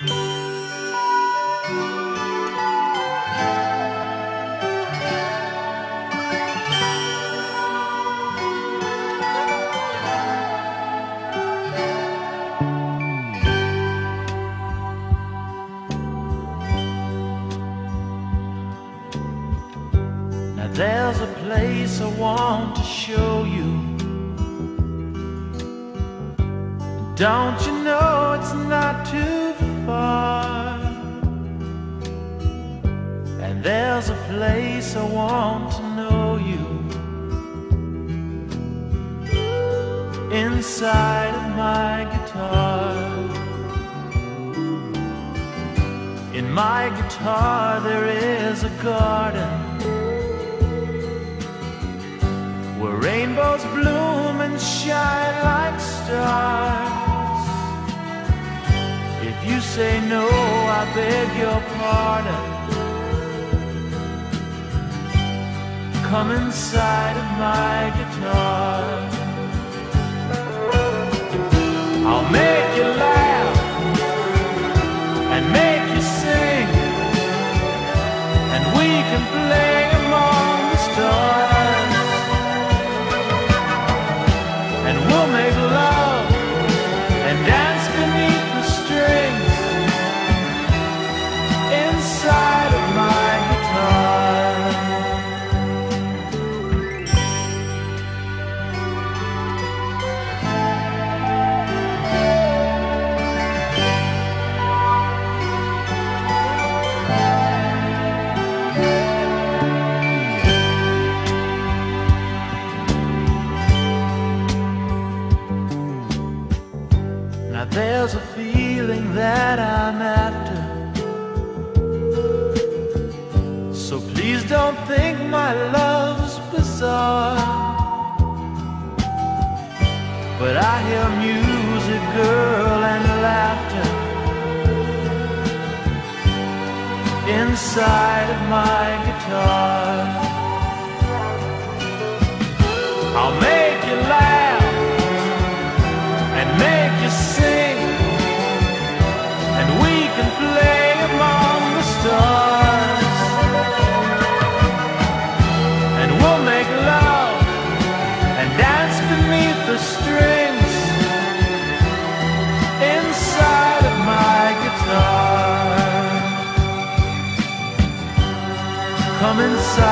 Now there's a place I want to show you. Don't you know it's not too there's a place I want to know you. Inside of my guitar. In my guitar there is a garden where rainbows bloom and shine like stars. If you say no, I beg your pardon. Come inside of my guitar. I'll make you laugh and make you sing, and we can play among the stars. And we'll make There's a feeling that I'm after. So please don't think my love's bizarre. But I hear music, girl, and laughter Inside of my guitar. I'll make you laugh And make you sing inside.